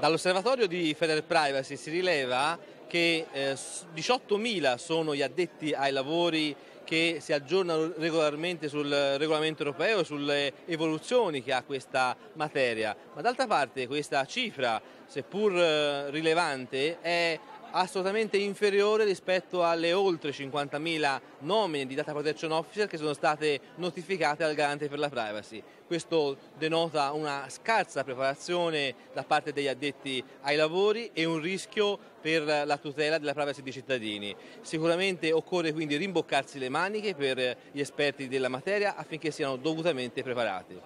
Dall'osservatorio di Federal Privacy si rileva che eh, 18.000 sono gli addetti ai lavori che si aggiornano regolarmente sul regolamento europeo e sulle evoluzioni che ha questa materia, ma d'altra parte questa cifra, seppur eh, rilevante, è assolutamente inferiore rispetto alle oltre 50.000 nomine di data protection officer che sono state notificate al garante per la privacy. Questo denota una scarsa preparazione da parte degli addetti ai lavori e un rischio per la tutela della privacy dei cittadini. Sicuramente occorre quindi rimboccarsi le maniche per gli esperti della materia affinché siano dovutamente preparati.